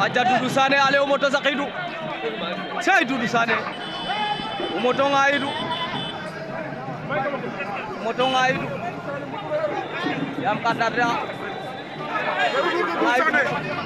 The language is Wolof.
aja Doudou Sané ale o moto saqiidu cey Doudou Sané o moto ŋaayidu moto ŋaayidu yaam ka tarde a ŋaayidu